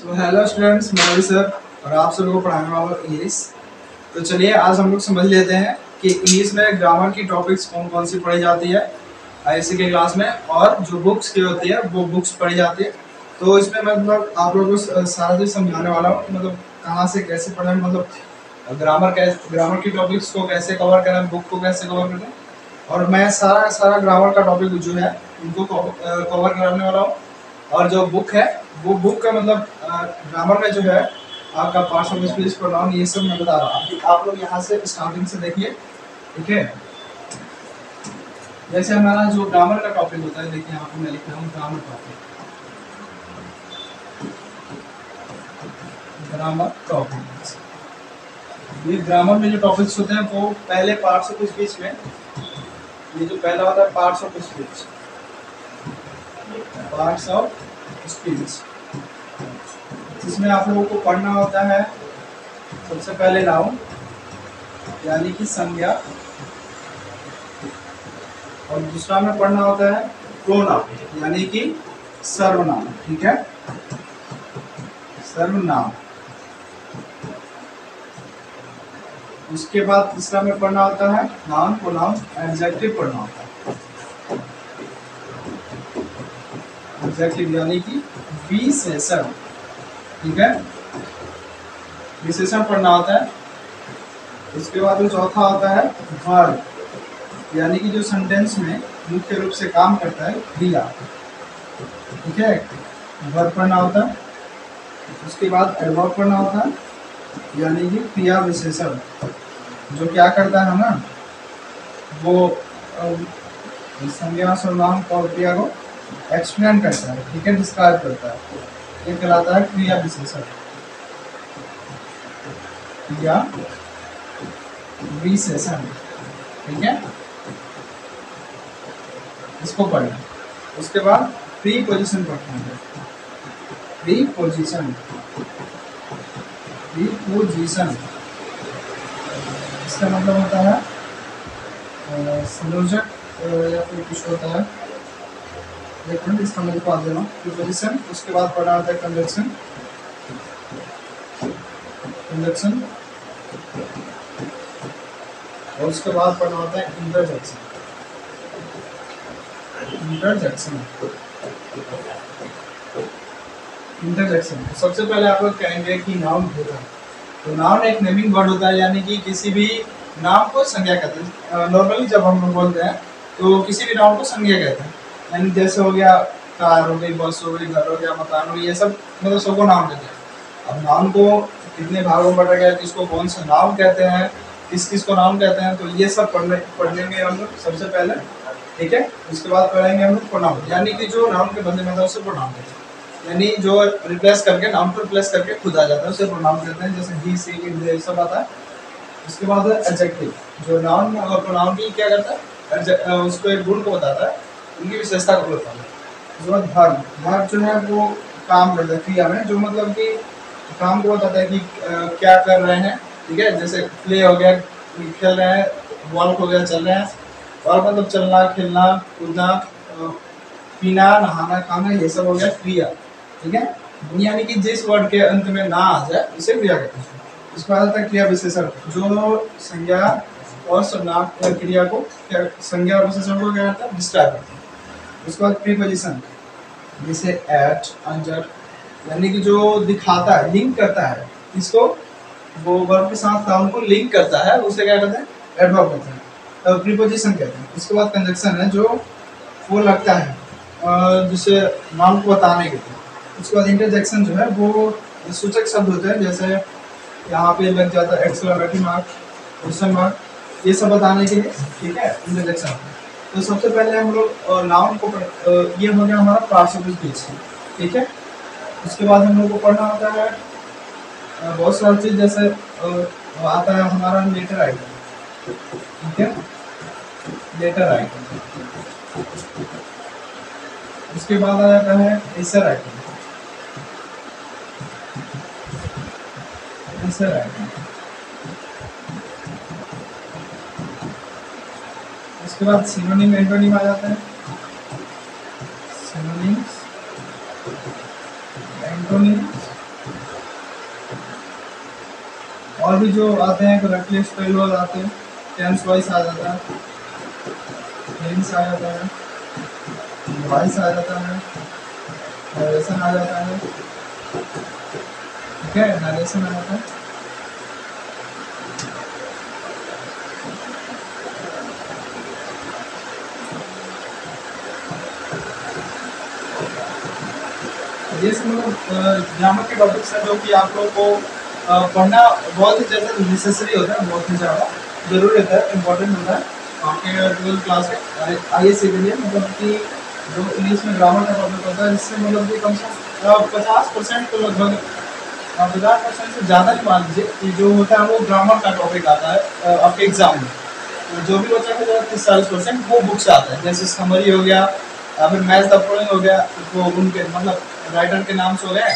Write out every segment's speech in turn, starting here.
सो hello students मैं sir और आप सभी को पढ़ाने वाला हूँ इंग्लिश तो चलिए, आज हम लोग समझ लेते हैं कि इंग्लिश में ग्रामर की टॉपिक्स कौन कौन सी पढ़ी जाती है ऐसे के क्लास में और जो बुक्स की होती है, वो बुक्स पढ़ी जाती है। तो इसमें मैं मतलब आप लोगों को सारा चीज़ समझाने वाला हूँ मतलब कहाँ से कैसे पढ़ें मतलब ग्रामर कैसे ग्रामर की टॉपिक्स को कैसे कवर करें बुक को कैसे कवर करें। और मैं सारा सारा ग्रामर का टॉपिक जो है, उनको कवर कराने वाला हूँ। और जो बुक है वो बुक का मतलब ग्रामर में जो है, आपका पार्ट्स ऑफ़ स्पीच प्रोनाउन ये सब मैं बता रहा हूँ। आप लोग यहाँ से स्टार्टिंग से देखिए, ठीक है? जैसे हमारा जो ग्रामर का टॉपिक होता है, देखिए यहाँ पर मैं लिख रहा हूँ ग्रामर टॉपिक ग्रामर टॉपिक ये ग्रामर में जो टॉपिक्स होते हैं, वो पहले पार्ट्स ऑफ़ स्पीच में, ये जो पहला होता है parts of speech parts of speech इसमें आप लोगों को पढ़ना होता है सबसे पहले नाउन यानी कि संज्ञा। और दूसरा में पढ़ना होता है प्रोनाउन। यानी कि सर्वनाम ठीक है? सर्वनाम। उसके बाद तीसरा में पढ़ना होता है नाउन प्रोनाउन एडजेक्टिव पढ़ना होता है। एग्जैक्टली यानी कि विशेषण ठीक है? विशेषण पढ़ना होता है। उसके बाद जो चौथा होता है वर्ग यानी कि जो सेंटेंस में मुख्य रूप से काम करता है, क्रिया। ठीक है? वर्ग पढ़ना होता है। उसके बाद एडवर्ब पढ़ना होता है, यानी कि क्रिया विशेषण। जो क्या करता है ना, वो संज्ञा सर्वनाम और क्रिया को एक्सप्लेन करता है, ठीक है? डिस्क्राइब करता है। ये कहलाता है क्रिया विशेषण। क्रिया विशेषण। ठीक है? इसको पढ़ना उसके बाद प्री पोजिशन पढ़ते हैं। प्री पोजिशन प्री पोजिशन इसका मतलब होता है संयोजक या फिर कुछ होता है मिनट इसका को आ देना प्रिपोजिशन उसके बाद पढ़ा आता है कंजक्शन कंजक्शन और उसके बाद पढ़ना होता है इंटरजेक्शन इंटरजेक्शन इंटरजेक्शन सबसे पहले आप लोग कहेंगे कि नाउन होगा तो नाउन एक नेमिंग वर्ड होता है, यानी कि किसी भी नाम को संज्ञा कहते हैं। नॉर्मली जब हम लोग बोलते हैं तो किसी भी नाउन को संज्ञा कहते हैं। यानी जैसे हो गया, कार हो गई, बस हो गई, घर हो गया, मकान हो गई ये सब मतलब सबको नाम देते हैं। अब नाम को कितने भागों में बांटा गया, किसको कौन सा नाम कहते हैं, किस किस को नाम कहते हैं तो ये सब पढ़ने पढ़ेंगे हम लोग सबसे पहले, ठीक है? उसके बाद पढ़ेंगे हम लोग प्रोनाउन यानी कि जो नाम के बंदे में था उसे प्रोनाउन कहते हैं। यानी जो रिप्लेस करके, नाम को रिप्लेस करके खुद आ जाता है, उसे प्रोनाउन कहते हैं, जैसे ही सी ये सब आता है। उसके बाद एडजेक्टिव जो नाउन और प्रोनाउन की क्या करता है? उसको एक गुण को बताता है। उनकी विशेषता को बताता है। उसके बाद धर्म धर्म जो है वो काम करता है, क्रिया में, जो मतलब कि काम को बताता है कि क्या कर रहे हैं, ठीक है? जैसे प्ले हो गया, खेल रहे हैं, बॉल हो गया चल रहे हैं और मतलब चलना, खेलना, कूदना पीना, नहाना, खाना, ये सब हो गया क्रिया, ठीक है? यानी कि जिस वर्ड के अंत में ना आ जाए, उसे क्रिया कहते हैं। उसके बाद आता है क्रिया विशेषण। जो संज्ञा और सर्वनाम क्रिया को, संज्ञा और विशेषण को क्या करता है? डिस्क्राइब करता है। उसके बाद प्रीपोजिशन जैसे एट अंजर यानी कि जो दिखाता है लिंक करता है, इसको वो वर्ब के साथ नाउन को लिंक करता है, उसे क्या कहते हैं? एडवर्ब कहते हैं। तो प्रीपोजिशन कहते हैं। उसके बाद कंजक्शन है, जो वो लगता है जिसे नाम को बताने के लिए। उसके बाद इंटरजेक्शन जो है, वो सूचक शब्द होते हैं, जैसे यहाँ पे लग जाता है एक्सक्लेमेटरी मार्क क्वेश्चन मार्क ये सब बताने के लिए, ठीक है? इंटरजेक्शन तो सबसे पहले हम लोग नाउन को ये हो गया हमारा पार्ट्स ऑफ़ स्पीच ठीक है? उसके बाद हम लोग को पढ़ना होता है बहुत सारी चीज़ जैसे आता है हमारा लेटर आइटम ठीक है? लेटर आइटम उसके बाद आ जाता है एसर आइटम एसर आइटम इसके बाद सिनोनिम एंटोनिम आ जाता है। सिनोनिम्स एंटोनिम्स और भी जो आते हैं करेक्टली स्पेल वर्ड आते हैं टेंस वाइज आ जाता है टेंस आ जाता है वाइस आ जाता है नरेशन आ जाता है, ठीक है? नरेशन आ जाता है। ग्रामर के टॉपिक्स हैं जो कि आप लोगों को पढ़ना बहुत ही ज़्यादा नेसेसरी होता है, बहुत ही ज़्यादा ज़रूरी होता है इम्पोर्टेंट होता है। आपके ट्वेल्थ क्लास में, आई एस सी के लिए मतलब कि जो इंग्लिश में ग्रामर का टॉपिक होता है जिससे मतलब कि कम से कम पचास परसेंट तो लगभग पचास परसेंट से ज़्यादा ही मान लीजिए कि जो होता है वो ग्रामर का टॉपिक आता है आपके एग्ज़ाम में। जो भी बच्चा का तीस चालीस परसेंट वो बुक से आता है। जैसे समरी हो गया या फिर मैथ द हो गया, वो उनके मतलब राइटर के नाम से हो गए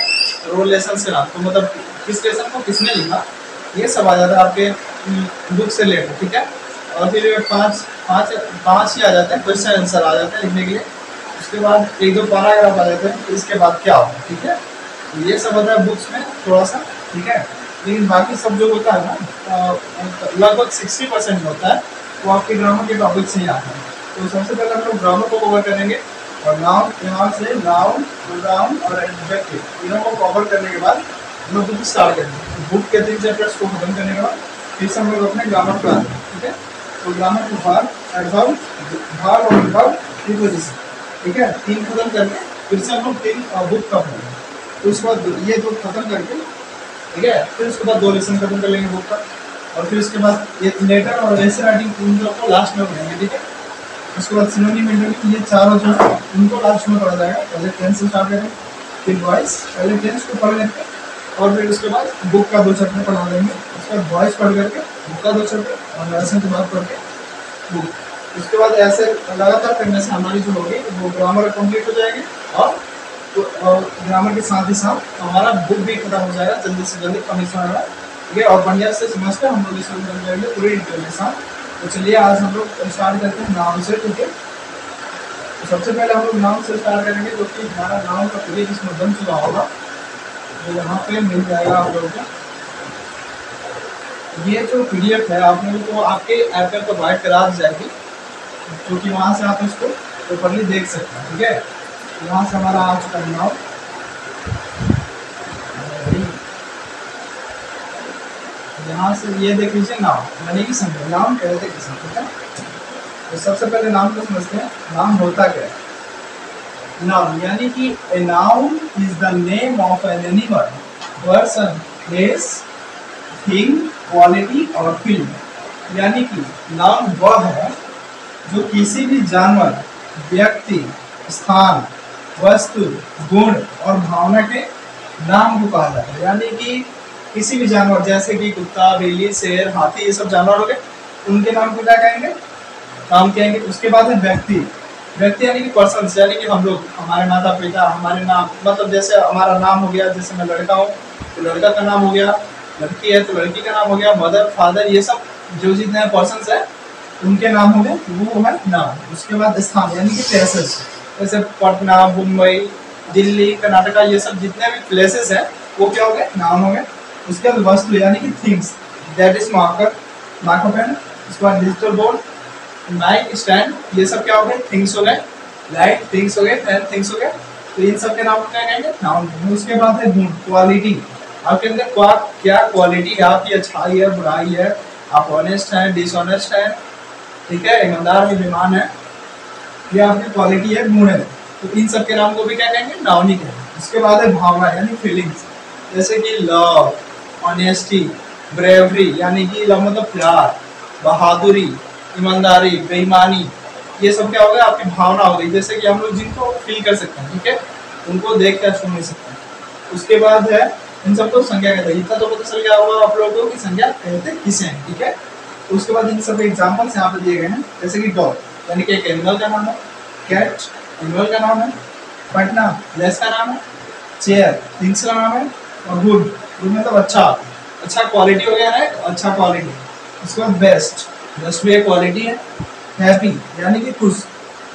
रोल लेसन से नाम। तो मतलब किस लेसन को किसने लिखा, ये सब आ जाता है आपके बुक से लेकर, ठीक है? और फिर पाँच पाँच पाँच ही आ जाते हैं क्वेश्चन आंसर आ जाते हैं लिखने के लिए। उसके बाद एक दो पैराग्राफ आ जाते हैं, इसके बाद क्या होगा, ठीक है? तो ये सब होता है बुक्स में थोड़ा सा ठीक है? लेकिन बाकी सब जो होता है ना लगभग सिक्सटी परसेंट होता है, वो आपके ग्रामर के टॉपिक से ही आता है। तो सबसे पहले हम लोग ग्रामर को कवर करेंगे। और नाउन यहाँ से नाउन प्रोनाउन और एडजेक्टिव तीनों को कवर करने के बाद हम लोग बुक स्टार्ट करेंगे बुक के तीन चैप्टर्स को खत्म करने के बाद फिर से हम लोग अपने ग्रामर पर आते ठीक है? तो ग्रामर को भार एडवर्ब भार और विभाग प्रीपोजिशन ठीक है? तीन खत्म करके फिर से हम लोग तीन बुक का पढ़ेंगे तो उसके बाद ये दो खत्म करके, ठीक है? फिर उसके बाद दो लेसन खत्म कर लेंगे बुक का। और फिर उसके बाद ये लेटर और ऐसे राइटिंग तीन लोग को लास्ट में पढ़ेंगे ठीक है? उसके बाद सिनोनिम एंटोनिम ये चारों जो उनको लास्ट में पढ़ा जाएगा। पहले टेंस से स्टार्ट करें फिर वॉइस पहले टेंस को पढ़ लेते हैं और फिर उसके बाद बुक का दो चैप्टर पढ़ा देंगे उसके बाद वॉइस पढ़ करके बुक का दो चैप्टर और नर्सिंग के बाद पढ़ के बुक उसके बाद ऐसे लगातार करने से हमारी जो होगी, वो ग्रामर कंप्लीट हो जाएगी, और तो ग्रामर के साथ ही साथ हमारा बुक भी खत्म हो जाएगा, जल्दी से जल्दी कम समय में ठीक है? और बढ़िया से समझ कर हम लोग कर पूरी डिटेल के साथ। तो चलिए आज हम लोग स्टार्ट करते हैं नाम से ठीक है तो सबसे पहले हम लोग नाम से स्टार्ट करेंगे जो कि हमारा नाम का पीरियड इसमें बन चुका होगा तो यहाँ पे मिल जाएगा आप लोगों को। ये जो पीडीएफ है, आप लोगों को आपके ऐप पर प्रोवाइड करा दी जाएगी क्योंकि वहाँ से आप इसको प्रॉपरली देख सकते हैं, ठीक है? यहाँ से हमारा आज का नाम। यहाँ से ये देख लीजिए नाम। यानी कि संख्या नाम कहते किसी ठीक है? तो सबसे पहले नाम को समझते हैं। नाम होता क्या है? नाम, यानी कि a noun is the name of an animal person place thing quality और फ़ील्ड यानी कि नाम वह है जो किसी भी जानवर, व्यक्ति, स्थान, वस्तु, गुण और भावना के नाम को कहा जाता है। यानी कि किसी भी जानवर, जैसे कि कुत्ता बिल्ली शेर, हाथी, ये सब जानवर हो गए उनके नाम को क्या कहेंगे? नाम कहेंगे। उसके बाद है व्यक्ति। व्यक्ति यानी कि पर्सन यानी कि हम लोग, हमारे माता पिता, हमारे नाम मतलब जैसे हमारा नाम हो गया, जैसे मैं लड़का हूँ तो लड़का का नाम हो गया, लड़की है तो लड़की का नाम हो गया मदर फादर ये सब जो जितने पर्सन है, उनके नाम हो गए, वो है नाम। उसके बाद स्थान, यानी कि प्लेसेस जैसे पटना, मुंबई, दिल्ली, कर्नाटका, ये सब जितने भी प्लेसेस हैं, वो क्या हो गए? नाम हो गए। उसके बाद वस्तु यानी कि things that is marker marker pen उसके बाद डिजिटल बोर्ड माइक स्टैंड ये सब क्या हो गए? थिंग्स हो गए. लाइट थिंग्स हो गए. फ़ैन थिंग्स हो गए. तो इन सब के नाम क्या कहेंगे? नाउन उसके बाद है गुण क्वालिटी आपके अंदर क्या क्या क्वालिटी है? आपकी अच्छाई है, बुराई है, आप ऑनेस्ट हैं डिसऑनेस्ट हैं, ठीक है? ईमानदार है बेमान है, ये आपकी क्वालिटी है, गुण है। तो इन सब के नाम को भी क्या कहेंगे? नाउन ही कहेंगे। उसके बाद है भावना, यानी फीलिंग्स जैसे कि लव ऑनेस्टी ब्रेवरी यानी कि मतलब प्यार, बहादुरी, ईमानदारी, बेईमानी, ये सब क्या हो गया? आपकी भावना हो गई। जैसे कि हम लोग जिनको फील कर सकते हैं, ठीक है? उनको देख कर सुन सकते। उसके बाद है, इन सबको संज्ञा कहते हैं। इतना तो पता चल गया होगा आप लोगों को कि संज्ञा कहते किसे हैं, ठीक है? उसके बाद इन सब एग्जाम्पल्स यहाँ पे दिए गए हैं। जैसे कि डॉग यानी कि एक एनिमल का नाम है। कैट एनिमल का नाम है। पटना प्लेस का नाम है। चेयर थिंग्स का नाम है। और गुड गुड मतलब अच्छा अच्छा क्वालिटी हो गया है अच्छा क्वालिटी उसके बाद बेस्ट बेस्ट भी एक क्वालिटी है हैप्पी यानी कि खुश।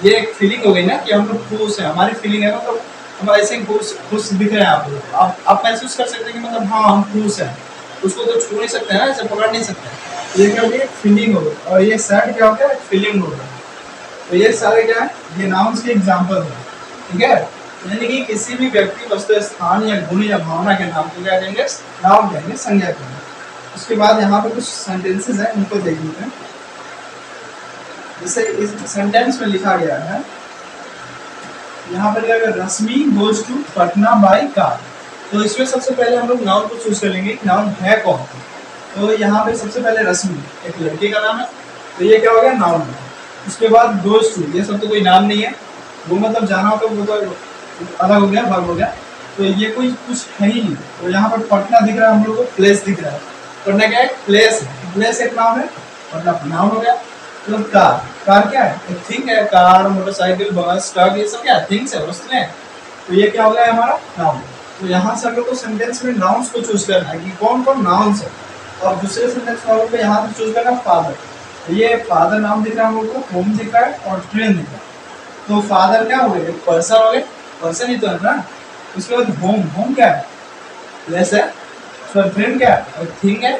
ये एक फीलिंग हो गई ना कि हम लोग खुश हैं, हमारी फीलिंग है मतलब हम ऐसे ही खुश खुश दिख रहे हैं आप लोग। आप आप महसूस कर सकते हैं कि मतलब हाँ हम खुश हैं। उसको तो छू नहीं सकते हैं ना, ऐसे पकड़ नहीं सकते। ये क्या हो गया? फीलिंग हो गया। और ये सैड क्या हो गया? फीलिंग हो गया। तो ये सारे क्या है? ये नाउन्स के एग्ज़ाम्पल है। ठीक है? यानी कि किसी भी व्यक्ति वस्तु, स्थान या गुण या भावना के नाम को क्या कहेंगे नाम कहेंगे संज्ञा कहेंगे उसके बाद यहाँ पर कुछ सेंटेंसेस हैं, उनको देख लेते हैं। जैसे इस सेंटेंस में लिखा गया है, यहाँ पर क्या Rashmi goes to Patna by car तो इसमें सबसे पहले हम लोग नाउन को चूज़ कर लेंगे नाउन है कौन। तो यहाँ पे सबसे पहले रश्मि, एक लड़के का नाम है। तो ये क्या हो गया नाउन उसके बाद गोज टू ये सब तो कोई नाम नहीं है। वो मतलब जाना हो तो वो तो अलग हो गया, भाग हो गया। तो ये कोई कुछ है ही नहीं। तो यहाँ पर पटना दिख रहा है हम लोग को, प्लेस दिख रहा है। पटना क्या है? प्लेस प्लेस एक नाम है पटना नाम हो गया। तो कार। कार क्या है? एक थिंग है, कार मोटरसाइकिल बस ट्रक ये सब क्या है? थिंग्स है, वस्तुएँ तो ये क्या हो गया हमारा? नाउन तो यहाँ से हम लोग को सेंटेंस में नाउन्स को चूज़ करना है कि कौन कौन नाउन्स है। और दूसरे सेंटेंस में हम को यहाँ से चूज़ करना फादर तो ये फादर नाम दिख रहा है हम लोग को होम दिख रहा है, और ट्रेन दिख रहा है। तो फादर क्या हो गए? पर्सन हो गए। पर्सन ही तो है ना। उसके बाद होम होम क्या है? प्लेस है। उसके ट्रेन क्या है? और थिंग है।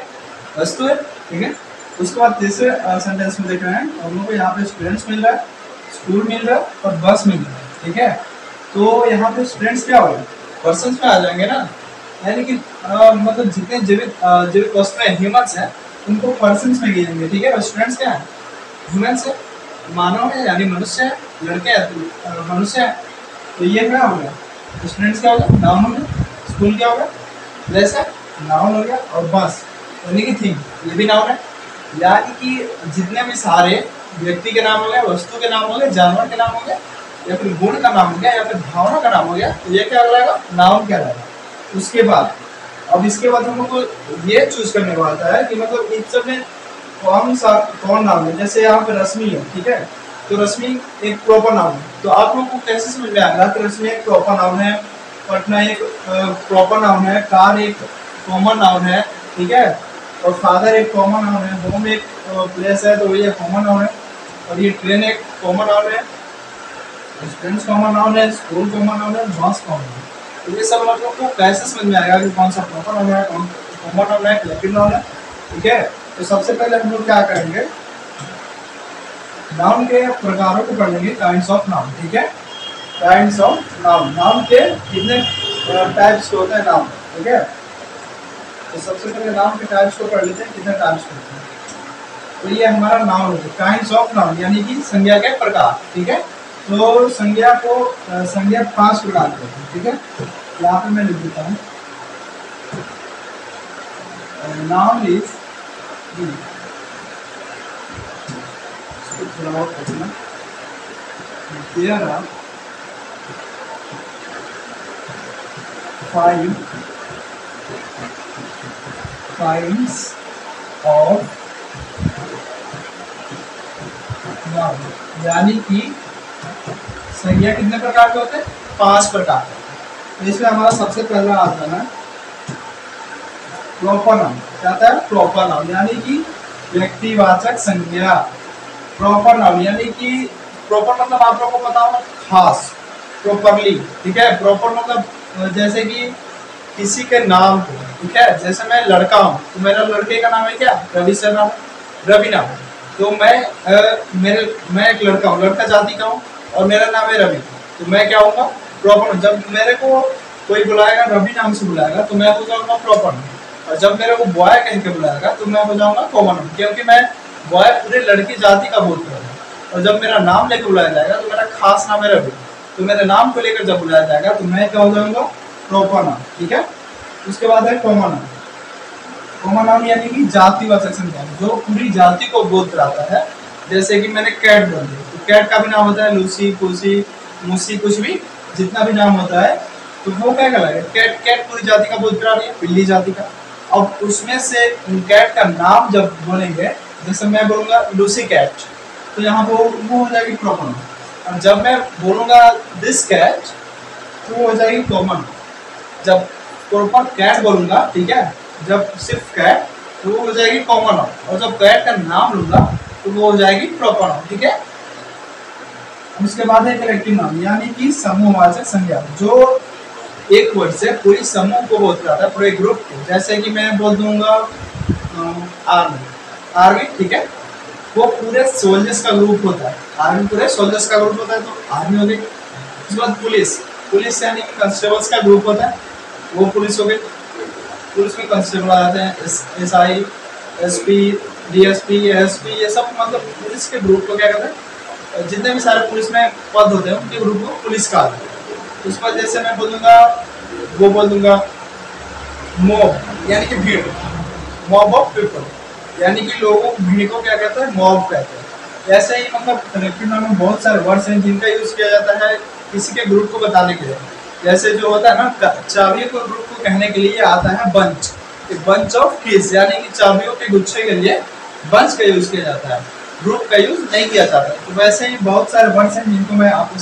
वस्तु है। ठीक है। उसके बाद तीसरे सेंटेंस में देख रहे हैं। हम लोग को यहाँ पे स्टूडेंट्स मिल रहा है। स्कूल मिल रहा है और बस मिल रहा है। ठीक है। तो यहाँ पे स्टूडेंट्स क्या हो पर्सन में आ जाएँगे ना। यानी कि मतलब जितने जीवित जीवित वस्तु हैं ह्यूमंस हैं, उनको पर्सन में गिनेंगे। ठीक है। और स्टूडेंट्स क्या है? ह्यूमंस है। मानव है, यानी मनुष्य है, लड़के हैं मनुष्य है। तो ये क्या हो गया? स्टूडेंट्स क्या हो गया? नाउन हो गया? स्कूल क्या हो गया? प्लेस है? नाउन हो गया और बस। यानी कि थिंग ये भी नाउन है। यानी कि जितने भी सारे व्यक्ति के नाम हो गए, वस्तु के नाम हो गए, जानवर के नाम हो गए, या फिर गुण का नाम हो गया, या फिर भावना का नाम हो गया तो ये क्या कहलाएगा? नाउन क्या रहेगा उसके बाद, अब इसके बाद हम लोग को ये चूज़ करने को आता है कि मतलब इन सब में कौन सा, कौन नाम है? जैसे यहाँ पे रश्मि है, ठीक है? तो रश्मि एक प्रॉपर नाउन है तो आप लोग को कैसे समझ में आएगा कि रश्मि एक प्रॉपर नाउन है पटना एक प्रॉपर नाउन है कार एक कॉमन नाउन है ठीक है और फादर एक कॉमन नाउन है होम एक प्लेस है तो ये कॉमन नाउन है और ये ट्रेन एक कॉमन नाउन है स्टूडेंट्स कॉमन नाउन है स्कूल कॉमन नाउन है बॉस कॉमन नाउन तो ये सब मतलब को कैसे समझ में आएगा कि कौन सा प्रॉपर नाउन है कौन कॉमन नाउन है कलेक्टिव नाउन है ठीक है तो सबसे पहले हम लोग क्या करेंगे नाउन के प्रकारों को पढ़ लेंगे काइंड्स ऑफ़ नाउन ठीक है? काइंड्स ऑफ़ नाउन नाउन के कितने टाइप्स के होते हैं नाउन ठीक है? तो सबसे पहले नाउन के टाइप्स को पढ़ लेते हैं, कितने टाइप्स के होते हैं। तो ये हमारा नाउन होता है काइंड्स ऑफ़ नाउन यानी कि संज्ञा के प्रकार, ठीक है? तो संज्ञा को संज्ञा पाँच प्रकार के होते ठीक है? यहाँ पे मैं लिख देता हूँ। Noun is are five kinds of यानी कि संज्ञा कितने प्रकार के होते हैं पाँच प्रकार के इसमें हमारा सबसे पहला आता है प्रॉपर नाउन क्या है प्रॉपर नाउन यानी कि व्यक्तिवाचक संज्ञा। प्रॉपर नाउन यानी कि प्रॉपर मतलब आप लोगों को पता होगा खास प्रॉपरली ठीक है? प्रॉपर मतलब जैसे कि किसी के नाम को ठीक है? जैसे मैं लड़का हूँ तो मेरा लड़के का नाम है क्या? रवि सर नाम रवि नाम तो मैं आ, मेरे मैं एक लड़का हूँ लड़का जाति का हूँ और मेरा नाम है रवि। तो मैं क्या होगा प्रॉपर जब मेरे को कोई बुलाएगा रवि नाम से बुलाएगा तो मैं हो जाऊँगा प्रॉपर और जब मेरे को बॉय कह के बुलाएगा तो मैं हो जाऊँगा कॉमन क्योंकि मैं बॉय पूरे लड़की जाति का रहा हूँ। और जब मेरा नाम लेकर बुलाया जाएगा तो मेरा खास नाम है रवि। तो मेरे नाम को लेकर जब बुलाया जाएगा तो मैं क्या हो जाऊँगा प्रॉपर नाम ठीक है? उसके बाद है कॉमन नाम कॉमन नाम यानी कि जाति जातिवाचक संख्या जो पूरी जाति को बोध कराता है। जैसे कि मैंने कैट बोल दिया। तो कैट का भी नाम होता है, लूसी कुसी मूसी, कुछ भी, जितना भी नाम होता है तो वो क्या कहलाएगा? कैट कैट पूरी जाति का बोध करा रही है बिल्ली जाति का। अब उसमें से कैट का नाम जब बोलेंगे जैसे मैं बोलूँगा लूसी कैट तो यहाँ वो वो हो जाएगी प्रॉपर और जब मैं बोलूँगा दिस कैट तो वो हो जाएगी कॉमन जब प्रॉपर कैट बोलूँगा, ठीक है? जब सिर्फ़ कैट तो वो हो जाएगी कॉमन और जब कैट का नाम लूँगा तो वो हो जाएगी प्रॉपर ठीक है? उसके बाद है कलेक्टिव नाम, यानी कि समूह समूहवाचक संज्ञा। जो एक वर्ड से पूरी समूह को बोलता है, पूरे ग्रुप को। जैसे कि मैं बोल दूँगा आर्मी आर्मी ठीक है? वो पूरे सोल्जर्स का ग्रुप होता है। आर्मी पूरे सोल्जर्स का ग्रुप होता है तो आर्मी हो गई उसके बाद पुलिस पुलिस यानी कि कंस्टेबल्स का ग्रुप होता है। वो पुलिस हो गई पुलिस में कंस्टेबल आ जाते हैं। S I S P D S P S P ये सब मतलब पुलिस के ग्रुप को क्या कहते हैं? जितने भी सारे पुलिस में पद होते हैं, उनके ग्रुप को पुलिस का आता है। उस पर जैसे मैं बोलूँगा, वो बोल दूँगा मॉब यानी कि भीड़। मॉब ऑफ़ पीपल यानी कि लोगों भीड़ को क्या कहते हैं? मॉब कहते हैं। ऐसे ही मतलब कनेक्टिव नाम में बहुत सारे वर्ड्स हैं जिनका यूज़ किया जाता है किसी के ग्रुप को बताने के लिए। जैसे जो होता है ना चाबियों को ग्रुप को कहने के लिए आता है बंच बंच ऑफ़ कीज यानी कि चाबियों के गुच्छे के लिए बंच का यूज़ किया जाता है। ग्रुप का यूज़ नहीं किया जाता तो वैसे ही बहुत सारे वर्ड्स हैं जिनको मैं आप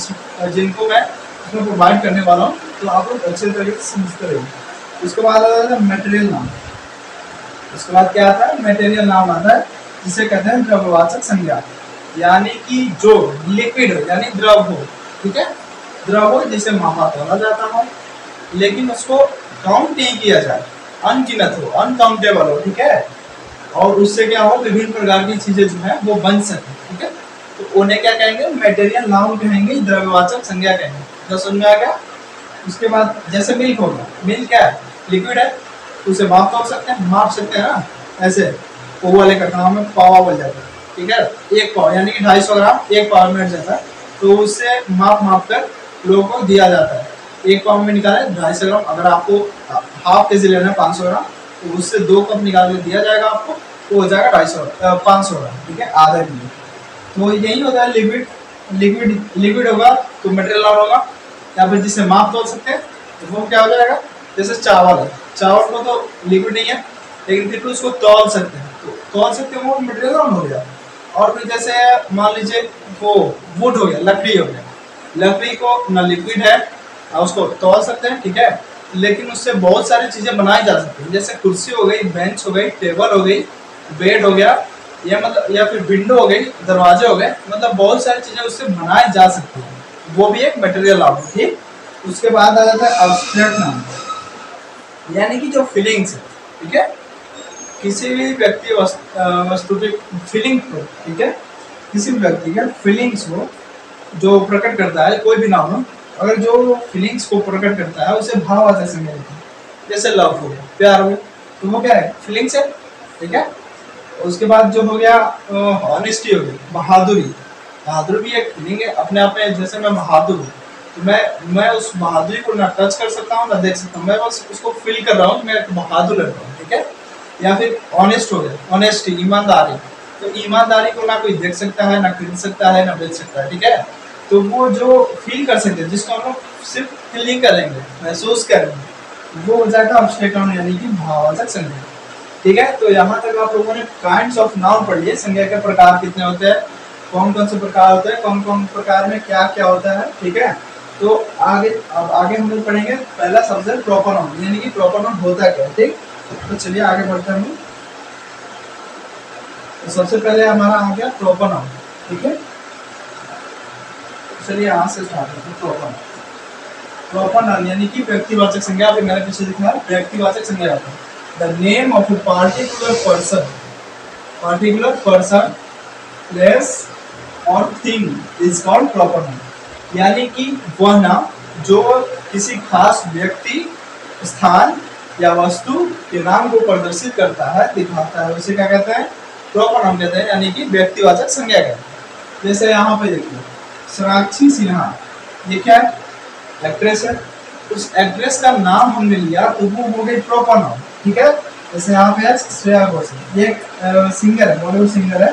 जिनको मैं उसमें प्रोवाइड करने वाला हूँ। तो आप लोग अच्छे तरीके से समझते रहिए। उसके बाद आता है मटेरियल नाम उसके बाद क्या आता है? मेटेरियल नाम आता है, जिसे कहते हैं द्रव्यवाचक संज्ञा। यानी कि जो लिक्विड हो, यानी द्रव हो, ठीक है? द्रव हो, जिसे मापा तोला जाता हो। लेकिन उसको काउंट नहीं किया जाए। अनगिनत हो अनकाउंटेबल हो, ठीक है? और उससे क्या हो, विभिन्न प्रकार की चीज़ें जो है, वो बन सके ठीक है? तो उन्हें क्या कहेंगे? मेटेरियल नाउन कहेंगे, द्रव्यवाचक संज्ञा कहेंगे। तो समझ में आ गया? उसके बाद, जैसे मिल्क होगा मिल्क क्या है? लिक्विड है। उसे माप तो सकते हैं माप सकते हैं ना? ऐसे वो वाले का काम है, पावा बन जाता है, ठीक है? एक पाव, यानी कि ढाई सौ ग्राम एक पाव में जाता है तो उससे माप माप कर लोगों को दिया जाता है। एक पाव में निकाले, ढाई सौ ग्राम, अगर आपको हाफ़ के जी लेना है पाँच सौ ग्राम तो उससे दो कप निकाल के दिया जाएगा आपको तो हो जाएगा ढाई सौ पाँच सौ ग्राम, ठीक है? आधा किलो। तो यही होता है लिक्विड लिक्विड लिक्विड होगा तो मटेरियल और होगा, या फिर जिसे माप तोल सकते हैं तो वो क्या हो जाएगा? जैसे चावल है चावल को तो लिक्विड नहीं है, लेकिन फिर भी उसको तोल सकते हैं। तो तोल सकते हैं वो मटेरियल हो गया। और फिर जैसे मान लीजिए वो वुड हो गया, लकड़ी हो गया। लकड़ी को ना लिक्विड है उसको तोल सकते हैं, ठीक है? लेकिन उससे बहुत सारी चीज़ें बनाई जा सकती हैं। जैसे कुर्सी हो गई, बेंच हो गई, टेबल हो गई, बेड हो गया, या मतलब या फिर विंडो हो गई, दरवाजे हो गए मतलब बहुत सारी चीज़ें उससे बनाई जा सकती हैं। वो भी एक मटेरियल नाम ठीक? उसके बाद आ जाता है अब्स्ट्रैक्ट नाम यानी कि जो फीलिंग्स है, ठीक है? किसी भी व्यक्ति वस्तु की फीलिंग को ठीक है? किसी भी व्यक्ति के फीलिंग्स को जो प्रकट करता है, कोई भी नाम हो, अगर जो फीलिंग्स को प्रकट करता है, उसे भाव भाववाचक संज्ञा देते हैं जैसे लव हो गया, प्यार हो तो वो क्या है? फीलिंग्स है, ठीक है? उसके बाद जो हो गया ऑनेस्टी हो गई बहादुरी। बहादुर भी एक फीलिंग है, अपने आप में जैसे मैं बहादुर हूँ। मैं मैं उस बहादुरी को ना टच कर सकता हूँ, ना देख सकता हूँ। मैं बस उसको फील कर रहा हूँ मैं एक बहादुर लड़का हूँ, ठीक है? या फिर ऑनेस्ट हो गया ऑनेस्टी ईमानदारी। तो ईमानदारी को ना कोई देख सकता है, ना खरीद सकता है, ना बेच सकता है, ठीक है? तो वो जो फील कर सकते हैं, जिसको हम लोग सिर्फ़ फीलिंग करेंगे, महसूस करेंगे, वो हो जाएगा अब्स्ट्रैक्ट नाउन यानी कि भाववाचक संज्ञा। ठीक है? तो यहाँ तक आप लोगों ने काइंड ऑफ़ नाउन पढ़ लिए। संज्ञा के प्रकार कितने होते हैं? कौन कौन से प्रकार होते हैं? कौन कौन प्रकार में क्या क्या होता है? ठीक है? तो आगे, अब आगे हम लोग पढ़ेंगे पहला शब्द है प्रॉपर नाउन यानी कि प्रॉपर नाउन होता क्या है, ठीक? तो चलिए आगे बढ़ते हैं तो सबसे पहले हमारा आ गया प्रॉपर नाउन ठीक है? चलिए यहाँ से स्टार्ट करते हैं प्रॉपर नाउन प्रॉपर नाउन यानी कि व्यक्तिवाचक संज्ञा पे मैंने पीछे लिखा है, व्यक्तिवाचक संज्ञा होता है the name of a particular person particular person place और thing is called proper noun यानी कि वह नाम जो किसी खास व्यक्ति, स्थान या वस्तु के नाम को प्रदर्शित करता है, दिखाता है, उसे क्या कहते हैं? प्रॉपर नाम कहते हैं, यानी कि व्यक्तिवाचक संज्ञा कहते हैं। जैसे यहाँ पे देखिए सोनाक्षी सिन्हा, ये क्या है? एक्ट्रेस है। उस एक्ट्रेस का नाम हमने लिया तो वो हो गई प्रॉपर नाम ठीक है? जैसे यहाँ पे है श्रेया घोषल ये सिंगर है बॉलीवुड सिंगर है।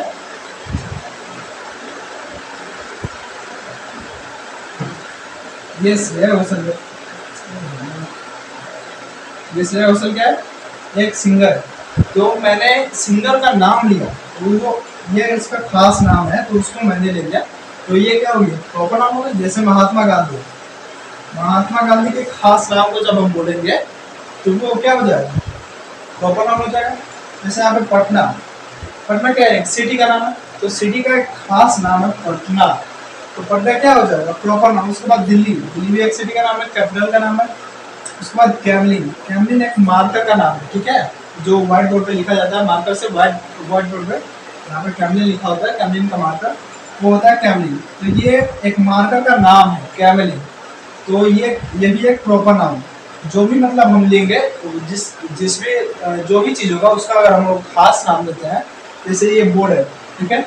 ये घोषल ये क्या है? एक सिंगर तो मैंने सिंगर का नाम लिया। तो वो, ये इसका खास नाम है तो उसको मैंने ले लिया। तो ये क्या हो गया? प्रॉपर नाम हो गया? जैसे महात्मा गांधी। महात्मा गांधी के खास नाम को जब हम बोलेंगे तो वो क्या हो जाएगा? प्रॉपर नाम हो जाएगा। जैसे यहाँ पे पटना। पटना क्या है? सिटी का नाम है। तो सिटी का एक खास नाम है पटना। तो पटना क्या हो जाएगा? प्रॉपर नाम, उसके बाद दिल्ली। दिल्ली भी एक सिटी का नाम है कैपिटल का नाम है, उसके बाद कैमलिन कैमलिन एक मार्कर का नाम है, ठीक है? जो व्हाइट बोर्ड पे लिखा जाता है, मार्कर से व्हाइट व्हाइट बोर्ड पे। यहाँ पर कैमलिन लिखा होता है कैमलिन का मार्कर। वो होता है कैमलिन तो ये एक मार्कर का नाम है कैमलिन तो ये ये भी एक प्रॉपर नाम है। जो भी मतलब हम लेंगे, जिस जिस भी जो भी चीज़ होगा, उसका अगर हम लोग खास नाम देते हैं, जैसे ये बोर्ड है, ठीक है?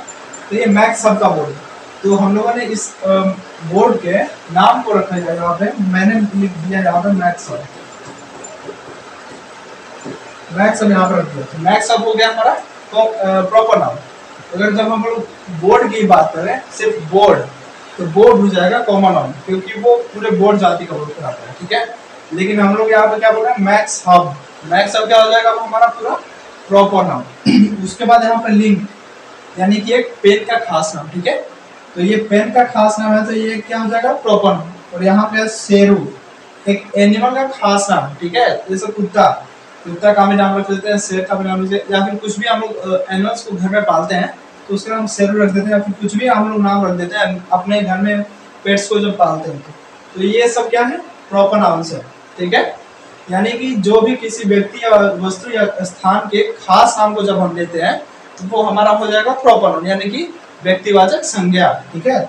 तो ये मैक्स सब का बोर्ड है। तो हम लोगों ने इस बोर्ड के नाम को रखा है यहाँ पे मैंने लिख दिया, यहाँ पे मैक्स सब मैक्स सब यहाँ पर रख दिया। तो मैक्स सब हो गया हमारा तो प्रॉपर नाम अगर जब हम लोग बोर्ड की बात करें, सिर्फ़ बोर्ड तो बोर्ड हो जाएगा कॉमन नाउन क्योंकि वो पूरे बोर्ड जाति का बोर्ड कराता है, ठीक है? लेकिन हम लोग यहाँ पे क्या बोल रहे हैं? मैक्स हब मैक्स हब क्या हो जाएगा वो हमारा पूरा प्रॉपर नाम उसके बाद यहाँ पे लिंक यानी कि एक पेन का खास नाम ठीक है? तो ये पेन का खास नाम है तो ये क्या हो जाएगा? प्रोपन और यहाँ पे शेरू एक एनिमल का खास नाम, ठीक है? जैसे कुत्ता. कुत्ता का भी नाम रख देते हैं, शेर का भी नाम रख या फिर कुछ भी हम लोग एनिमल्स को घर में पालते हैं तो उसका नाम शेरू रख देते हैं, या फिर कुछ भी हम लोग नाम रख देते हैं, अपने घर में पेट्स को जब पालते हैं तो ये सब क्या है? प्रॉपर नाउन है ठीक है? यानी कि जो भी किसी व्यक्ति या वस्तु या स्थान के खास नाम को जब हम लेते हैं तो वो हमारा हो जाएगा प्रॉपर नाउन यानी कि व्यक्तिवाचक संज्ञा, ठीक है?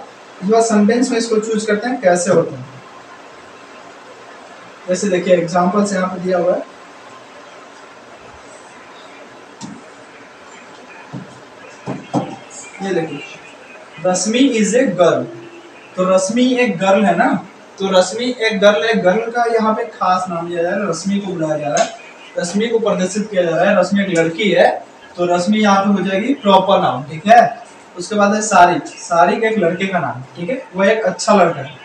इसके बाद सेंटेंस में इसको चूज़ करते हैं, कैसे होते हैं? जैसे देखिए एग्जाम्पल्स यहाँ पे दिया हुआ है। ये देखिए, रश्मि इज़ ए गर्ल तो रश्मि एक गर्ल है ना? तो रश्मि एक गर्ल है गर्ल का यहाँ पे खास नाम दिया जा रहा है, रश्मि को बुलाया जा रहा है। रश्मि को प्रदर्शित किया जा रहा है, रश्मि एक लड़की है तो रश्मि यहाँ पे हो जाएगी प्रॉपर नाम ठीक है? उसके बाद है सारिक। सारिक एक लड़के का नाम, ठीक है? वो एक अच्छा लड़का है।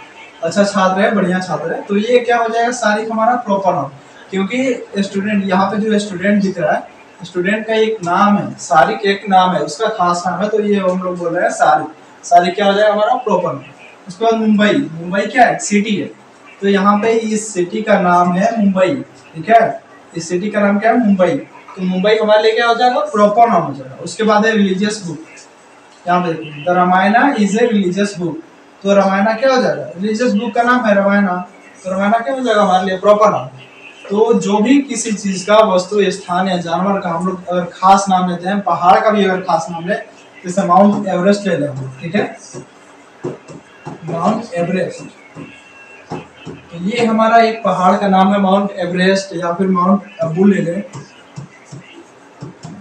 अच्छा छात्र है, बढ़िया छात्र है। तो ये क्या हो जाएगा, सारिक हमारा प्रॉपर नाम। क्योंकि स्टूडेंट यहाँ पे जो स्टूडेंट दिख रहा है स्टूडेंट का एक नाम है, सारिक एक नाम है, उसका खास नाम है तो ये हम लोग बोल रहे हैं सारिक। सारिक क्या हो जाएगा, हमारा प्रॉपर नाम। उसके बाद मुंबई। मुंबई क्या है? सिटी है। तो यहाँ पे इस सिटी का नाम है मुंबई, ठीक है? इस सिटी का नाम क्या है? मुंबई। तो मुंबई हमारे लिए क्या हो जाएगा? प्रॉपर नाम हो जाएगा। उसके बाद है रिलीजियस बुक यहाँ पे the Ramayana is a religious book तो रामायणा क्या हो जाएगा? रिलीजियस बुक का नाम है रामायणा। तो रामायणा क्या हो जाएगा? हमारे लिए प्रॉपर नाम तो जो भी किसी चीज़ का वस्तु, स्थान या जानवर का हम लोग अगर खास नाम लेते हैं, पहाड़ का भी अगर खास नाम ले जैसे माउंट एवरेस्ट ले लें ठीक है? माउंट एवरेस्ट तो ये हमारा एक पहाड़ का नाम है माउंट एवरेस्ट या फिर माउंट अबू ले लें।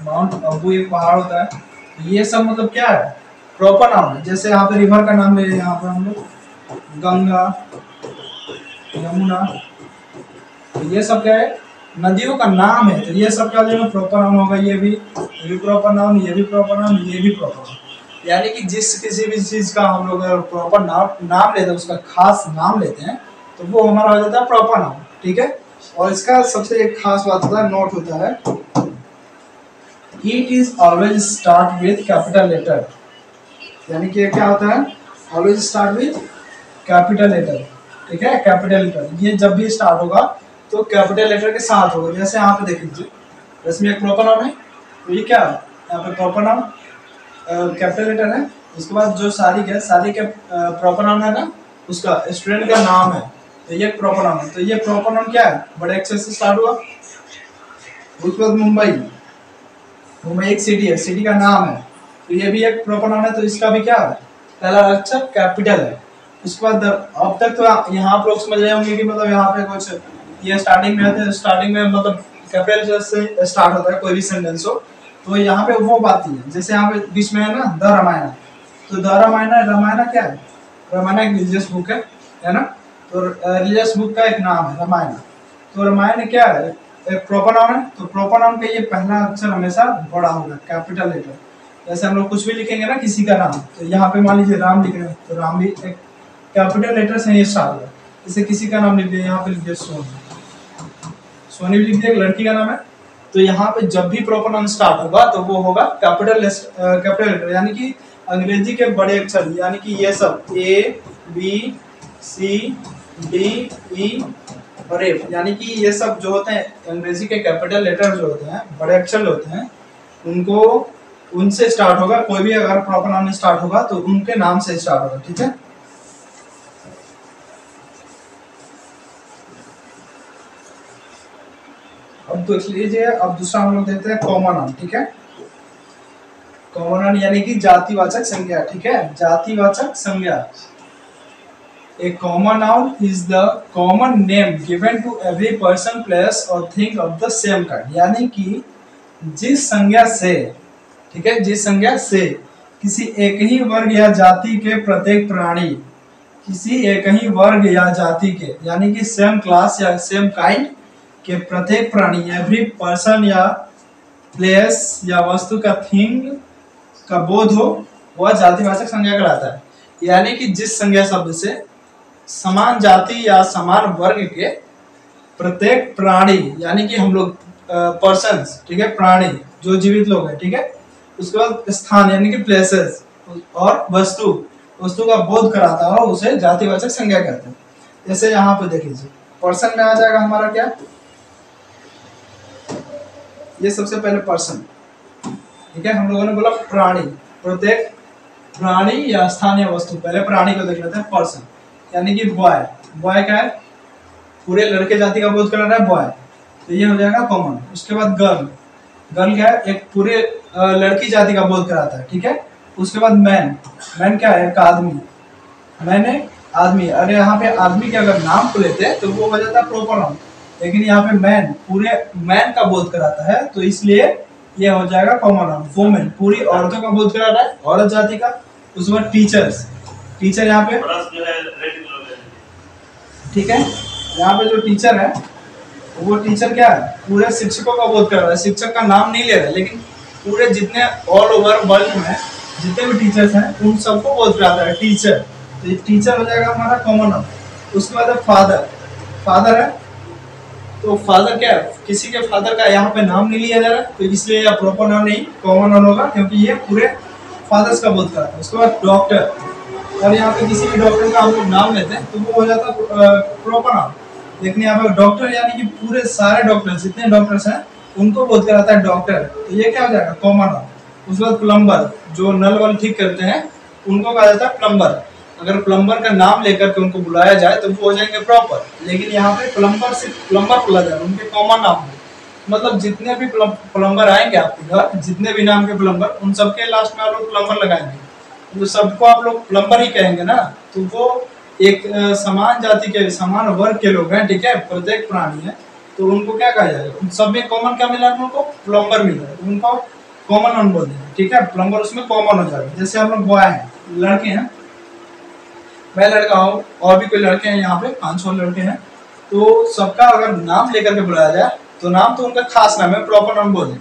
माउंट अबू एक पहाड़ होता है। तो ये सब मतलब क्या है? प्रॉपर नाम है। जैसे यहाँ पे रिवर का नाम ले यहाँ पर हम लोग। गंगा, यमुना। तो ये सब क्या है? नदियों का नाम है। तो ये सब क्या लेना प्रॉपर नाम होगा। ये भी ये भी प्रॉपर नाम ये भी प्रॉपर नाम ये भी प्रॉपर नाम यानी कि जिस किसी भी चीज़ का हम लोग अगर प्रॉपर नाम नाम लेते हैं, उसका खास नाम लेते हैं तो वो हमारा हो जाता है प्रॉपर नाम ठीक है? और इसका सबसे एक खास बात होता है नोट होता है it is always start with capital letter यानी कि क्या होता है? Always start with capital letter ठीक है? कैपिटल लेटर ये जब भी स्टार्ट होगा तो कैपिटल लेटर के साथ होगा। जैसे यहाँ पे देख लीजिए। इसमें एक प्रॉपर नाम है तो ये क्या? यहाँ पे प्रॉपर नाम कैपिटल लेटर है। उसके बाद जो सारिक है सारिक के प्रॉपर नाम है ना, उसका स्टूडेंट का नाम है। तो ये प्रॉपर नाम है। तो ये प्रॉपर नाम क्या है? बड़े अक्षर से स्टार्ट हुआ। उसके बाद मुंबई। मुंबई एक सिटी है सिटी का नाम है। तो ये भी एक प्रॉपर नाम है तो इसका भी क्या है? पहला अक्षर कैपिटल है। उसके बाद अब तक तो यहाँ पर समझ रहे होंगे कि मतलब यहाँ पे कुछ, ये स्टार्टिंग में स्टार्टिंग में मतलब कैपिटल से स्टार्ट होता है, कोई भी सेंटेंस हो। तो यहाँ पे वो बात ही जैसे यहाँ पे बीच में है ना, द रामायण। तो द रामायण रामायण क्या है? रामायण एक रिलीजियस बुक है है ना? तो रिलीजियस बुक का एक नाम है, रामायण। तो रामायण क्या है? प्रॉपर नाम है तो प्रॉपर नाम का ये पहला अक्षर हमेशा बड़ा होगा कैपिटल लेटर जैसे हम लोग कुछ भी लिखेंगे ना किसी का नाम तो यहाँ पे मान लीजिए राम लिख रहे हैं तो राम भी एक कैपिटल लेटर से ही स्टार्ट होगा जैसे किसी का नाम लिख दिया, यहाँ पे लिख दिया सोनी। सोनी भी लिख दिया, एक लड़की का नाम है। तो यहाँ पे जब भी प्रॉपर नाउन स्टार्ट होगा तो वो होगा कैपिटल कैपिटल लेटर यानी कि अंग्रेज़ी के बड़े अक्षर, यानी कि ये सब A B C D E और एफ़ यानी कि ये सब जो होते हैं, अंग्रेज़ी के कैपिटल लेटर जो होते हैं, बड़े अक्षर होते हैं, उनको, उनसे स्टार्ट होगा, कोई भी अगर प्रॉपर नाउन स्टार्ट होगा तो उनके नाम से स्टार्ट होगा, ठीक है? अब देख लीजिए अब दूसरा हम लोग देखते हैं कॉमन नाउन ठीक है? कॉमन नाउन यानी कि जातिवाचक संज्ञा, ठीक है? जातिवाचक संज्ञा। A common noun is the common name given to every person, place or thing of the same kind. यानी कि जिस संज्ञा से ठीक है जिस संज्ञा से किसी एक ही वर्ग या जाति के प्रत्येक प्राणी किसी एक ही वर्ग या जाति के यानी कि सेम क्लास या सेम काइंड के प्रत्येक प्राणी एवरी पर्सन या प्लेस या वस्तु का थिंग का बोध हो वह जातिवाचक संज्ञा कहलाता है यानी कि जिस संज्ञा शब्द से समान जाति या समान वर्ग के प्रत्येक प्राणी, यानी कि हम लोग पर्सन ठीक है, प्राणी, जो जीवित लोग हैं, ठीक है, उसके बाद स्थान, यानी कि प्लेसेस और वस्तु वस्तु का बोध कराता हो उसे जातिवाचक संज्ञा कहते हैं। जैसे यहाँ पे देख लीजिए पर्सन में आ जाएगा हमारा क्या? ये सबसे पहले पर्सन ठीक है, हम लोगों ने बोला प्राणी, प्रत्येक प्राणी या स्थानीय वस्तु, पहले प्राणी को देख लेते हैं पर्सन यानी कि बॉय बॉय क्या है, पूरे लड़के जाति का बोध कर रहा है बॉय तो ये हो जाएगा कॉमन उसके बाद गर्ल गर्ल क्या है, एक पूरे लड़की जाति का बोध कराता है, ठीक है? उसके बाद मैन मैन क्या है, एक आदमी. मैंने आदमी. अरे यहाँ पे आदमी के अगर नाम को लेते हैं तो वो हो जाता है प्रोपर नाउन लेकिन यहाँ पे मैन पूरे मैन का बोध कराता है तो इसलिए ये हो जाएगा कॉमन नाउन वोमेन पूरी औरतों का बोध करा रहा है, औरत जाति का. उसके बाद टीचर्स टीचर यहाँ पे? ठीक है? यहाँ पे जो टीचर है, वो टीचर क्या है? पूरे शिक्षकों का बोध कर रहा है। शिक्षक का नाम नहीं ले रहा है, लेकिन पूरे जितने ऑल ओवर वर्ल्ड में, जितने भी टीचर्स हैं, उन सबको बोध कराता है। टीचर तो ये टीचर हो जाएगा हमारा कॉमन नाम उसके बाद है फादर फादर है तो फादर क्या है? किसी के फादर का यहाँ पे नाम नहीं लिया जा रहा है तो इसलिए यह प्रॉपर नाम नहीं कॉमन नाम होगा, क्योंकि ये पूरे फादर्स का बोध कराता है। उसके बाद डॉक्टर और यहाँ पे किसी भी डॉक्टर का हम लोग नाम लेते हैं तो वो हो जाता है प्रॉपर नाम। लेकिन यहाँ पे डॉक्टर यानी कि पूरे सारे डॉक्टर जितने डॉक्टर्स हैं, उनको बोध कराता है डॉक्टर तो ये क्या हो जाएगा? कॉमन नाम। उसके बाद प्लम्बर जो नल वल ठीक करते हैं, उनको कहा जाता है प्लम्बर अगर प्लम्बर का नाम लेकर के उनको बुलाया जाए तो वो हो जाएँगे प्रॉपर लेकिन यहाँ पे प्लम्बर सिर्फ़ प्लम्बर बोला जाए उनके कॉमन नाम मतलब जितने भी प्लम्बर आएँगे आपके घर, जितने भी नाम के प्लम्बर उन सबके लास्ट में आप लोग प्लम्बर लगाएँगे। तो सबको आप लोग प्लम्बर ही कहेंगे ना। तो वो एक समान जाति के, समान वर्ग के लोग हैं, ठीक है? प्रत्येक प्राणी है। तो उनको क्या कहा जाएगा उन सब में कॉमन क्या मिला उनको प्लम्बर मिला है। उनको कॉमन नाउन बोलते हैं ठीक है? प्लम्बर उसमें कॉमन हो जाएगा। जैसे हम लोग बॉय हैं, लड़के हैं। मैं लड़का हूँ, और भी कोई लड़के हैं यहाँ पे, पाँच छः लड़के हैं। तो सबका अगर नाम लेकर के बुलाया जाए तो नाम तो उनका खास नाम है प्रॉपर नाम बोल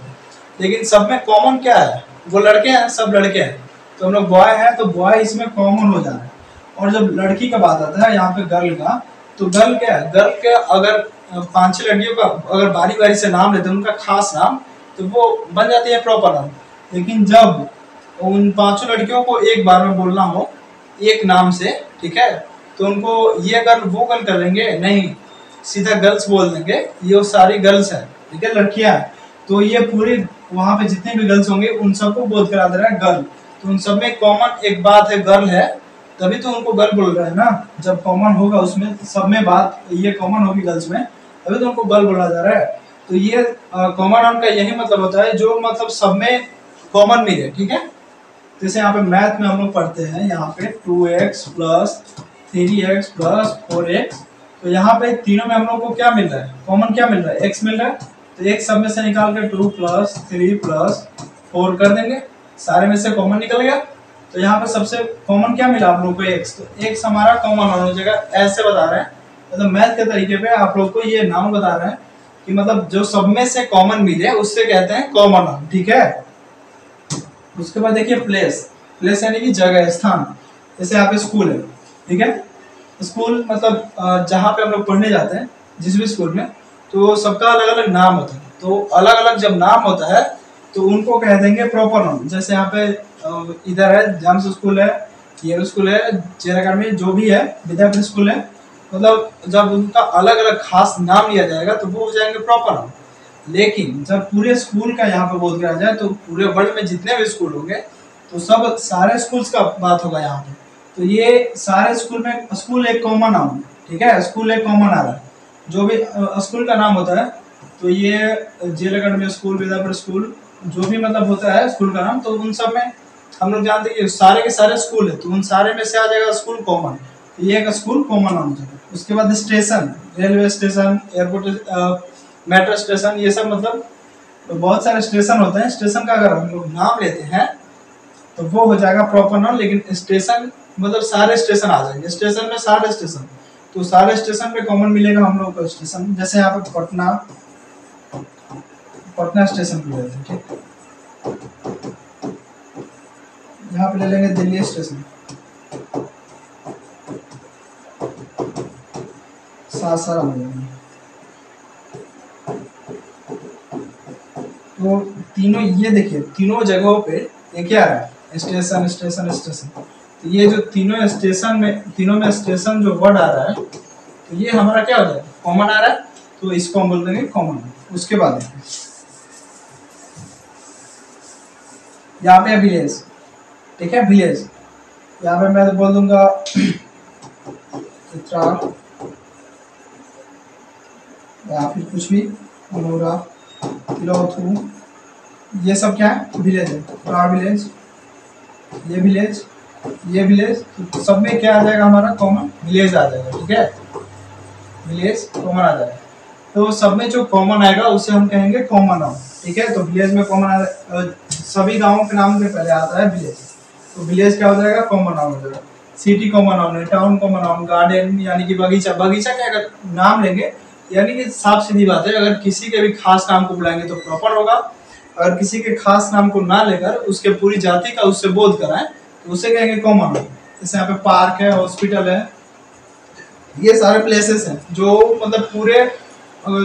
लेकिन सब में कॉमन क्या है? वो लड़के हैं, सब लड़के हैं। तो हम लोग बॉय है तो बॉय इसमें कॉमन हो जा रहा है। और जब लड़की का बात आता है यहाँ पे गर्ल का तो गर्ल क्या है? गर्ल के अगर पाँच छह लड़कियों का अगर बारी बारी से नाम लेते हैं, उनका खास नाम तो वो बन जाती है प्रॉपर नाम। लेकिन जब उन पाँचों लड़कियों को एक बार में बोलना हो, एक नाम से, ठीक है तो उनको ये गर्ल वो गर्ल कर लेंगे, नहीं, सीधा गर्ल्स बोल देंगे, ये सारी गर्ल्स है, ठीक है, लड़कियाँ तो ये पूरी वहाँ पे जितने भी गर्ल्स होंगे, उन सबको बोध करा दे रहा है गर्ल तो उन सब में कॉमन एक बात है गर्ल है, तभी तो उनको गर्ल बोल रहा है ना। जब कॉमन होगा उसमें, सब में बात, ये कॉमन होगी गर्ल्स में, तभी तो उनको गर्ल बोला जा रहा है। तो ये कॉमन नाउन का यही मतलब होता है, जो मतलब सब में कॉमन मिले ठीक है? जैसे यहाँ पे मैथ में हम लोग पढ़ते हैं, यहाँ पे two X plus three X plus four X तो यहाँ पे तीनों में हम लोग को क्या मिल रहा है? कॉमन क्या मिल रहा है? एक्स मिल रहा है? तो एक सब में से निकाल के two plus three plus four कर देंगे। सारे में से कॉमन निकल गया। तो यहाँ पे सबसे कॉमन क्या मिला आप लोग को? एक्स तो एक्स हमारा कॉमन हो जाएगा ऐसे बता रहे हैं। मतलब तो मैथ के तरीके पे आप लोग को ये नाम बता रहे हैं कि मतलब जो सब में से कॉमन मिले, उससे कहते हैं कॉमन ठीक है? उसके बाद देखिए प्लेस प्लेस यानी कि जगह, स्थान। जैसे यहाँ पे स्कूल है, ठीक है? स्कूल मतलब जहाँ पे हम लोग पढ़ने जाते हैं, जिस भी स्कूल में तो सबका अलग अलग नाम होता है। तो अलग अलग जब नाम होता है तो उनको कह देंगे प्रॉपर नाम जैसे यहाँ पे इधर है जाम्स स्कूल है, ये स्कूल है चेरागढ़ में जो भी है, विद्यापीठ स्कूल है मतलब जब उनका अलग अलग खास नाम लिया जाएगा तो वो हो जाएँगे प्रॉपर नाम लेकिन जब पूरे स्कूल का यहाँ पे बोध किया जाए तो पूरे वर्ल्ड में जितने भी स्कूल होंगे तो सब सारे स्कूल्स का बात होगा यहाँ पे. तो ये सारे स्कूल में स्कूल एक कॉमन नाम ठीक है? स्कूल एक कॉमन आ रहा है. जो भी स्कूल का नाम होता है तो ये jail academy school Vidyapur school जो भी मतलब होता है स्कूल का नाम तो उन सब में हम लोग जानते हैं कि सारे के सारे स्कूल है तो उन सारे में से आ जाएगा स्कूल कॉमन तो ये एक स्कूल कॉमन नाम है उसके बाद station railway station airport metro station ये सब मतलब तो बहुत सारे स्टेशन होते हैं। स्टेशन का अगर हम लोग नाम लेते हैं तो वो हो जाएगा प्रॉपर नाम लेकिन स्टेशन मतलब सारे स्टेशन आ जाएँगे। स्टेशन में सारे स्टेशन तो सारे स्टेशन पे कॉमन मिलेगा हम लोग को। स्टेशन जैसे यहाँ पे पटना पटना स्टेशन पे लेते हैं, ठीक? यहाँ पे ले लेंगे दिल्ली स्टेशन। सासाराम तो तीनों ये देखिए, तीनों जगहों पे ये क्या है? Station station station. तो ये जो तीनों स्टेशन में, तीनों में स्टेशन जो वर्ड आ रहा है तो ये हमारा क्या हो जाएगा? कॉमन आ रहा है तो इसको हम बोल देंगे कॉमन उसके बाद यहाँ पे विलेज ठीक है विलेज यहाँ पे मैं तो बोल दूँगा, चित्रा। या फिर कुछ भी मनोरा तिलोथू ये सब क्या है? विलेज है। विलेज ये विलेज ये विलेज तो सब में क्या आ जाएगा हमारा? कॉमन विलेज आ जाएगा। ठीक है? विलेज कॉमन आ जाएगा। तो सब में जो कॉमन आएगा, उसे हम कहेंगे कॉमन नाम ठीक है? तो विलेज में कॉमन आ सभी गाँवों के नाम के पहले आता है विलेज तो विलेज क्या हो जाएगा? कॉमन नाम हो जाएगा। City common noun town common noun garden यानी कि बगीचा। बगीचा क्या अगर नाम लेंगे, यानी कि साफ़ सीधी बात है, अगर किसी के भी खास नाम को बुलाएँगे तो प्रॉपर होगा। अगर किसी के खास नाम को ना लेकर उसके पूरी जाति का उससे बोध कराएँ तो उसे कहेंगे कॉमन जैसे यहाँ पे पार्क है हॉस्पिटल है, ये सारे प्लेसेस हैं, जो मतलब पूरे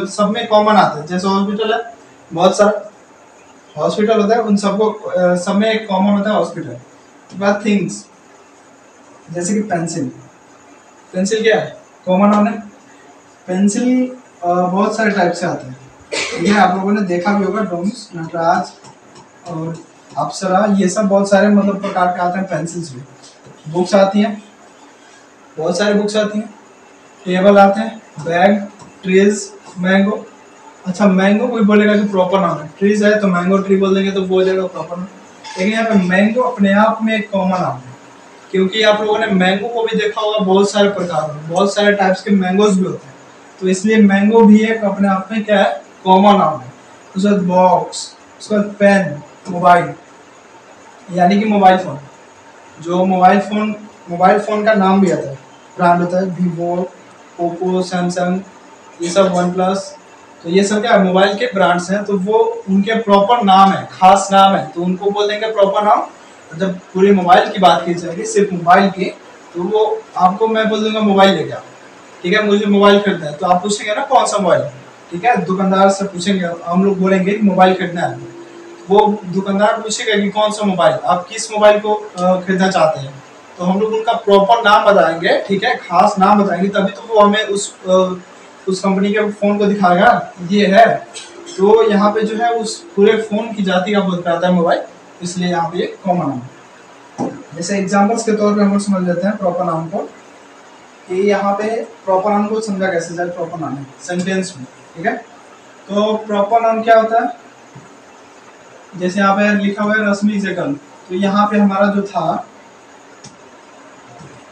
सब में कॉमन आते हैं। जैसे हॉस्पिटल है बहुत सारा हॉस्पिटल होता है, उन सबको सब में एक कॉमन होता है हॉस्पिटल बाद थिंग्स जैसे कि पेंसिल पेंसिल क्या है? कॉमन होने पेंसिल बहुत सारे टाइप से आते हैं। ये आप लोगों ने देखा भी होगा डोम्स नटराज और अप्सरा ये सब बहुत सारे मतलब प्रकार के आते हैं पेंसिल्स भी बुक्स आती हैं। बहुत सारे बुक्स आती हैं। टेबल आते हैं। बैग ट्रीज मैंगो अच्छा मैंगो कोई बोलेगा कि प्रॉपर नाम है। ट्रीज है तो मैंगो ट्री बोल देंगे तो बोल जाएगा प्रॉपर नाम। लेकिन यहाँ पे मैंगो अपने आप में एक कॉमन नाम है। क्योंकि आप लोगों ने मैंगो को भी देखा होगा, बहुत सारे प्रकार में बहुत सारे टाइप्स के मैंगोज भी होते हैं। तो इसलिए मैंगो भी एक अपने आप में क्या है? कॉमन नाउन है। उसके बाद बॉक्स उसके बाद पेन मोबाइल यानी कि मोबाइल फ़ोन जो मोबाइल फ़ोन मोबाइल फ़ोन का नाम भी आता है। ब्रांड होता है वीवो ओप्पो सैमसंग ये सब वन प्लस तो ये सब क्या है मोबाइल के ब्रांड्स हैं तो वो उनके प्रॉपर नाम है, खास नाम है। तो उनको बोल देंगे प्रॉपर नाम। जब पूरे मोबाइल की बात की जाएगी, सिर्फ़ मोबाइल की तो वो आपको मैं बोल दूँगा मोबाइल लेके आओ ठीक है, मुझे मोबाइल खरीदना है तो आप पूछेंगे ना, कौन सा मोबाइल ठीक है, दुकानदार से पूछेंगे, हम लोग बोलेंगे मोबाइल खरीदना है। वो दुकानदार पूछेगा कि कौन सा मोबाइल आप किस मोबाइल को खरीदना चाहते हैं? तो हम लोग उनका प्रॉपर नाम बताएँगे, ठीक है, खास नाम बताएँगे, तभी तो वो हमें उस उस कंपनी के फ़ोन को दिखाएगा, ये है। तो यहाँ पे जो है, उस पूरे फ़ोन की जाति का कराता है मोबाइल इसलिए यहाँ पे कॉमन नाम जैसे एग्जाम्पल्स के तौर पे हम समझ लेते हैं प्रॉपर नाम को, कि यहाँ पे प्रॉपर नाम को समझा कैसे जाए प्रॉपर नाम है सेंटेंस में, ठीक है? तो प्रॉपर नाम क्या होता है? जैसे यहाँ पे लिखा हुआ है रश्मि जगल तो यहाँ पे हमारा जो था,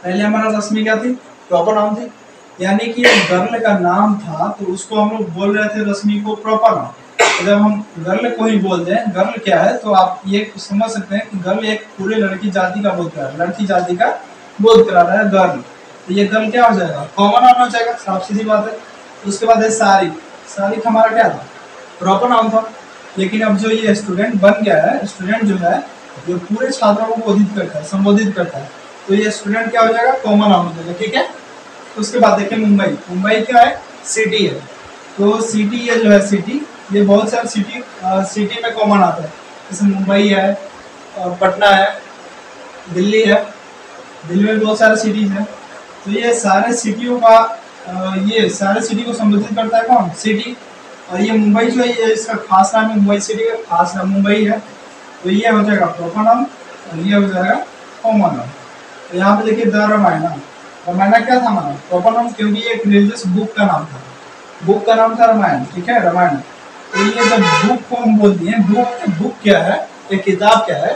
पहले हमारा रश्मि क्या थी? प्रॉपर नाम थी। यानी कि गर्ल का नाम था तो उसको हम लोग बोल रहे थे रश्मि को प्रॉपर तो जब हम गर्ल को ही बोल दें गर्ल क्या है तो आप ये समझ सकते हैं कि गर्ल एक पूरे लड़की जाति का बोध करा रहा है, लड़की जाति का बोध करा रहा है गर्ल तो ये गर्ल क्या हो जाएगा? कॉमन नाउन हो जाएगा साफ़ सीधी बात है। उसके बाद है सारिक सारिक हमारा क्या था? प्रॉपर नाम था। लेकिन अब जो ये स्टूडेंट बन गया है स्टूडेंट जो है, जो पूरे छात्रों को बोधित करता है, संबोधित करता है तो ये स्टूडेंट क्या हो जाएगा? कॉमन नाम हो जाएगा, ठीक है? उसके बाद देखिए मुंबई। मुंबई क्या है? सिटी है। तो सिटी ये जो है सिटी ये बहुत सारे सिटी सिटी में कॉमन आता है। जैसे मुंबई है पटना है, दिल्ली है। दिल्ली में बहुत सारे सिटीज़ हैं। तो ये सारे सिटियों का ये सारे सिटी को संबोधित करता है कौन? सिटी और ये मुंबई जो है, ये इसका खास नाम है, मुंबई सिटी का खास नाम मुंबई है। तो ये हो जाएगा प्रॉपर नाम, और ये हो जाएगा कॉमन नाम। तो यहाँ पे देखिए द रामायणा क्या था हमारा प्रॉपर नाम क्योंकि ये एक रिलीजियस बुक का नाम था। बुक का नाम था रामायण, ठीक है? रामायण। तो ये जब बुक को हम बोल दिए बुक बुक क्या है? एक किताब क्या है?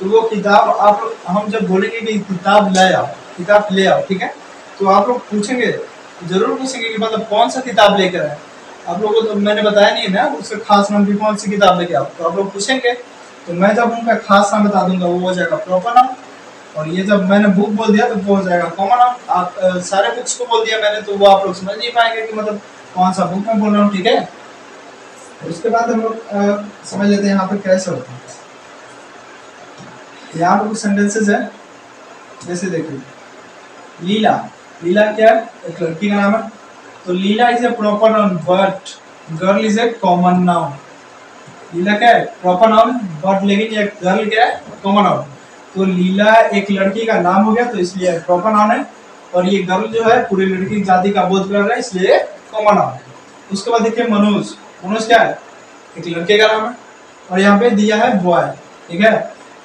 तो वो किताब आप, हम जब बोलेंगे कि किताब ले आओ, किताब ले आओ, ठीक है? तो आप लोग पूछेंगे, ज़रूर पूछेंगे कि मतलब कौन सा किताब लेकर आए? आप लोगों को तो मैंने बताया नहीं है ना, उसका खास नाम भी कौन सी किताब लेके आओ। तो आप लोग पूछेंगे तो मैं जब उनका खास नाम बता दूँगा, वो हो जाएगा प्रॉपर नाम। और ये जब मैंने बुक बोल दिया तो वो हो जाएगा। कॉमन नाम आप सारे बुक्स को बोल दिया मैंने तो वो आप लोग समझ नहीं पाएँगे कि मतलब कौन सा बुक में बोल रहा हूँ, ठीक है? उसके बाद हम लोग समझ लेते हैं यहाँ पर कैसे होता है। यहाँ पर कुछ सेंटेंसेस है। जैसे देखिए, लीला। लीला क्या है? एक लड़की का नाम है। तो Leela is a proper noun but girl is a common noun Leela क्या है? प्रॉपर नाउन बट लेकिन ये गर्ल क्या है? कॉमन नाउन तो लीला एक लड़की का नाम हो गया तो इसलिए प्रॉपर नाउन है। और ये गर्ल जो है, पूरी लड़की जाति का बोध कर रहा है, इसलिए कॉमन नाउन है। उसके बाद देखिए मनोज। मनोज क्या है? एक लड़के का नाम है। और यहाँ पे दिया है बॉय ठीक है?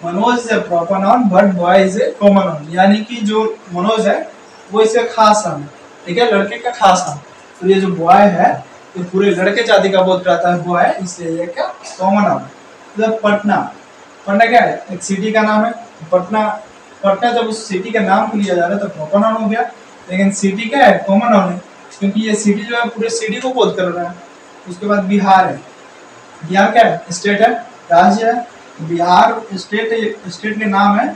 Manoj is a proper noun but boy is a common noun यानी कि जो मनोज है, वो इसका खास नाम है, ठीक है? लड़के का खास नाम। तो ये जो बॉय है, ये पूरे लड़के जाति का बोध कराता है बॉय इसलिए ये क्या? कॉमन नाउन मतलब पटना। पटना क्या है? एक सिटी का नाम है। पटना पटना जब उस सिटी का नाम लिया जा रहा है तो प्रॉपर नाउन हो गया। लेकिन सिटी क्या है? कॉमन नाउन है। क्योंकि ये सिटी जो है, पूरे सिटी को बोध कर रहा है। उसके बाद बिहार है। बिहार क्या है? स्टेट है। राज्य है। बिहार स्टेट स्टेट के नाम है।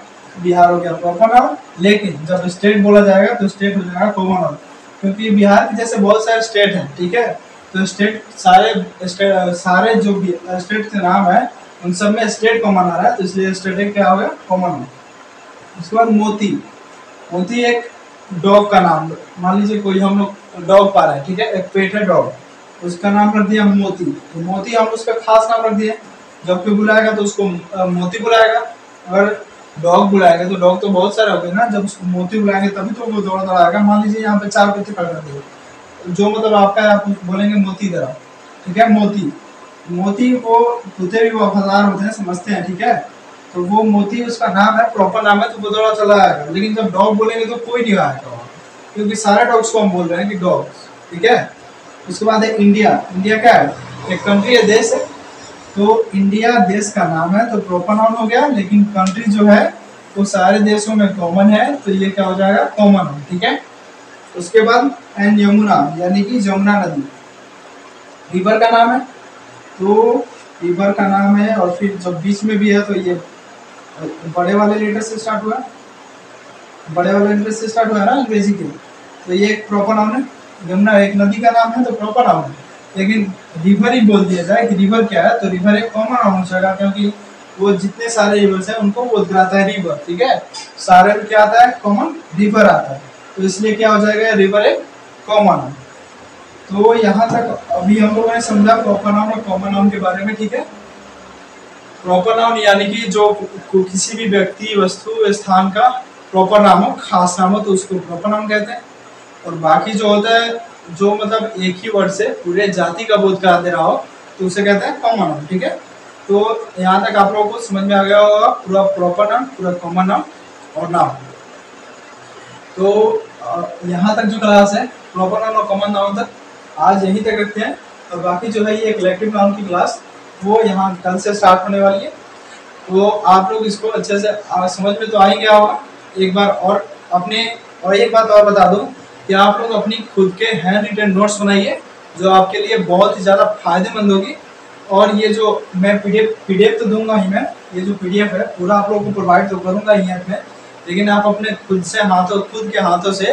बिहार हो गया प्रॉपर नाउन लेकिन जब स्टेट बोला जाएगा तो स्टेट हो जाएगा कॉमन नाउन क्योंकि बिहार के जैसे बहुत सारे स्टेट हैं, ठीक है? तो स्टेट सारे स्टेट सारे जो स्टेट के नाम है उन सब में स्टेट कॉमन आ रहा है तो इसलिए स्टेट क्या हो गया? कॉमन उसके बाद मोती। मोती एक डॉग का नाम। मान लीजिए कोई हम लोग डॉग पा रहे हैं, ठीक है? एक पेट है डॉग उसका नाम रख दिया मोती। तो मोती हम उसका खास नाम रख दिए। जब कोई बुलाएगा तो उसको मोती बुलाएगा। अगर डॉग बुलाएगा तो डॉग तो बहुत सारे हो गए ना। जब उसको मोती बुलाएँगे तभी तो वो दौड़ दौड़ आएगा। मान लीजिए यहाँ पे चार कुत्ते खड़े कर जो मतलब आपका आप बोलेंगे मोती इधर ठीक है? मोती। मोती वो कुत्ते भी वफादार होते हैं, समझते हैं, ठीक है? तो वो मोती, उसका नाम है प्रॉपर नाम है तो वो दौड़ा चला आएगा। लेकिन जब डॉग बोलेंगे तो कोई नहीं आएगा क्योंकि सारे डॉग्स को हम बोल रहे हैं कि डॉग ठीक है? उसके बाद है इंडिया इंडिया क्या है? एक कंट्री है, देश है। तो इंडिया देश का नाम है तो प्रॉपर नाउन हो गया। लेकिन कंट्री जो है, वो तो सारे देशों में कॉमन है तो ये क्या हो जाएगा? कॉमन ठीक है? उसके बाद एंड यमुना, यानी कि यमुना नदी। रिवर का नाम है। तो रिवर का नाम है और फिर जब बीच में भी है तो ये, बड़े वाले लेटर से स्टार्ट हुआ। बड़े वाले लेटर से स्टार्ट हुआ है ना अंग्रेज़ी के। तो ये एक प्रॉपर नाउन है। यमुना एक नदी का नाम है तो प्रॉपर नाउन है। लेकिन रिवर ही बोल दिया जाए कि रिवर क्या है तो रिवर एक कॉमन नाउन हो जाएगा क्योंकि वो जितने सारे रिवर्स हैं, उनको बोल कराता है रिवर ठीक है? सारे क्या आता है? कॉमन रिवर आता है। तो इसलिए क्या हो जाएगा? रिवर एक कॉमन तो यहाँ तक अभी हम लोगों ने समझा प्रॉपर नाउन और कॉमन नाउन के बारे में, ठीक है? प्रॉपर नाउन यानी कि जो किसी भी व्यक्ति, वस्तु, स्थान का प्रॉपर नाम हो, खास नाम हो तो उसको प्रॉपर नाम कहते हैं। और बाकी जो होता है, जो मतलब एक ही वर्ड से पूरे जाति का बोध करा दे रहा हो तो उसे कहते हैं कॉमन नाउन ठीक है? तो यहाँ तक आप लोगों को समझ में आ गया होगा, पूरा प्रॉपर नाम पूरा कॉमन नाम और नाम तो यहाँ तक जो क्लास है प्रॉपर नाउन और कॉमन नाउन तक आज यहीं तक रखते हैं। और बाकी जो है ये कलेक्टिव नाउन की क्लास वो यहाँ कल से स्टार्ट होने वाली है। तो आप लोग इसको अच्छे से समझ में तो आ ही गया होगा। एक बार और अपने, और एक बात और बता दूँ कि आप लोग अपनी खुद के हैंड रिटन नोट्स बनाइए, जो आपके लिए बहुत ही ज़्यादा फ़ायदेमंद होगी। और ये जो मैं पीडीएफ पीडीएफ तो दूँगा ही मैं, ये जो पीडीएफ है, पूरा आप लोगों को प्रोवाइड तो करूँगा ही ऐप में लेकिन आप अपने खुद से हाथों, खुद के हाथों से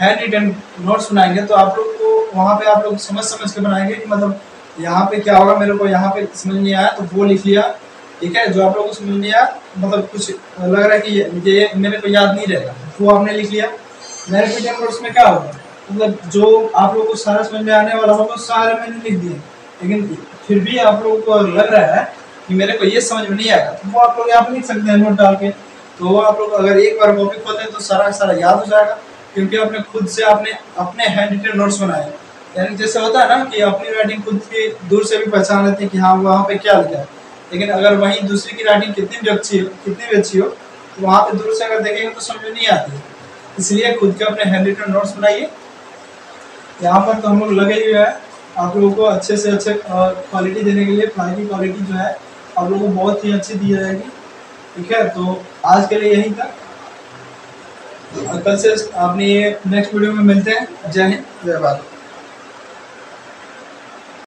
हैंड रिटन नोट्स बनाएँगे तो आप लोग को वहाँ पे आप लोग समझ समझ के बनाएँगे कि मतलब यहाँ पे क्या होगा, मेरे को यहाँ पे समझ नहीं आया तो वो लिख लिया, ठीक है? जो आप लोग को समझ नहीं आया मतलब कुछ लग रहा है कि ये मेरे को याद नहीं रहेगा, वो आपने लिख लिया। मेरे पीडीएफ कोर्स में क्या होगा मतलब जो आप लोग को सारा समझ में आने वाला होगा सारे मैंने लिख दिए। लेकिन फिर भी आप लोगों को लग रहा है कि मेरे को ये समझ में नहीं आएगा तो वो आप लोग यहाँ पर लिख सकते हैं नोट डाल के। तो आप लोग अगर एक बार कॉपी खोलते हैं तो सारा सारा याद हो जाएगा। क्योंकि आपने खुद से आपने अपने हैंड रिटन नोट्स बनाए। यानी जैसे होता है ना कि अपनी राइटिंग खुद की दूर से भी पहचान लेते हैं कि हाँ वहाँ पे क्या लिखा है। लेकिन अगर वहीं दूसरी की राइटिंग कितनी भी अच्छी हो, कितनी भी अच्छी हो तो वहाँ पर दूर से अगर देखेंगे तो समझ में नहीं आती इसलिए खुद के अपने हैंड रिटन नोट्स बनाइए। यहाँ पर तो हम लोग लगे हुए हैं। आप लोगों को अच्छे से अच्छे क्वालिटी देने के लिए पढ़ाई की क्वालिटी जो है, आप लोगों को बहुत ही अच्छी दी जाएगी। ठीक है? तो आज के लिए यही था कल से आपने ये नेक्स्ट वीडियो में मिलते हैं। जय हिंद जय भारत।